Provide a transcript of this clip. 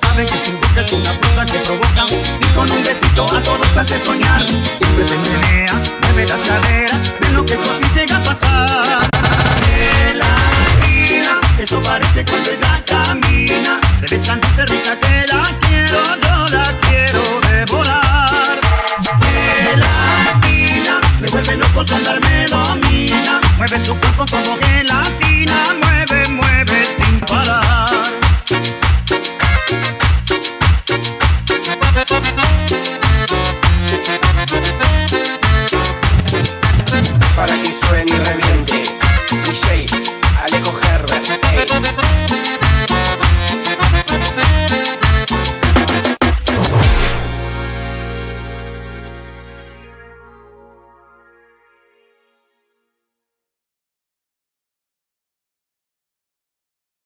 Saben que su boca es una fruta que provoca Y con un besito a todos hace soñar Siempre te menea, mueve las caderas Ven lo que por fin llega a pasar. La vida, eso parece cuando ella camina. Ve tan rica que la quiero Yo la quiero devorar la vida me vuelve loco, su andar me domina. Mueve su cuerpo como que la